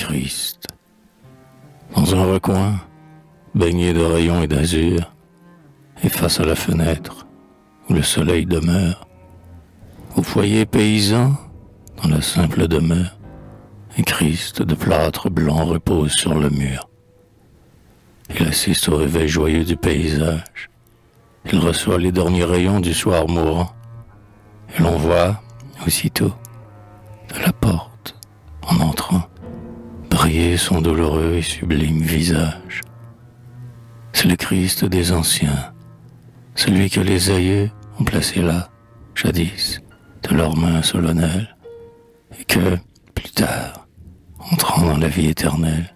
Christ. Dans un recoin, baigné de rayons et d'azur, et face à la fenêtre où le soleil demeure, au foyer paysan, dans la simple demeure, un Christ de plâtre blanc repose sur le mur. Il assiste au réveil joyeux du paysage. Il reçoit les derniers rayons du soir mourant. Et l'on voit, aussitôt, de la porte, son douloureux et sublime visage. C'est le Christ des anciens, celui que les aïeux ont placé là, jadis, de leurs mains solennelles, et que, plus tard, entrant dans la vie éternelle,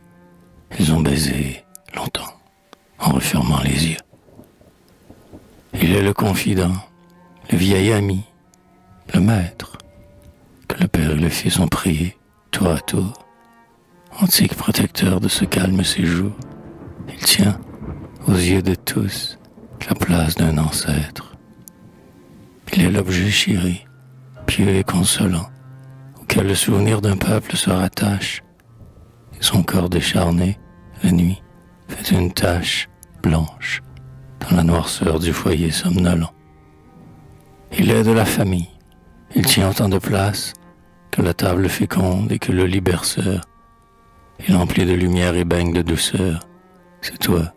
ils ont baisé longtemps, en refermant les yeux. Il est le confident, le vieil ami, le maître, que le Père et le Fils ont prié, tour à tour, antique protecteur de ce calme séjour. Il tient, aux yeux de tous, la place d'un ancêtre. Il est l'objet chéri, pieux et consolant, auquel le souvenir d'un peuple se rattache. Son corps décharné, la nuit, fait une tache blanche dans la noirceur du foyer somnolent. Il est de la famille, il tient autant de place que la table féconde et que le lit. Il emplit de lumière et baigne de douceur. C'est toi,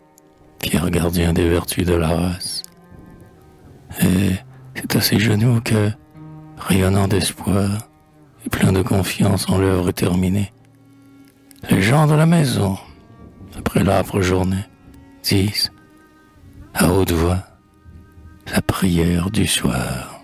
fier gardien des vertus de la race. Et c'est à ses genoux que, rayonnant d'espoir et plein de confiance en l'œuvre terminée, les gens de la maison, après l'âpre journée, disent à haute voix la prière du soir.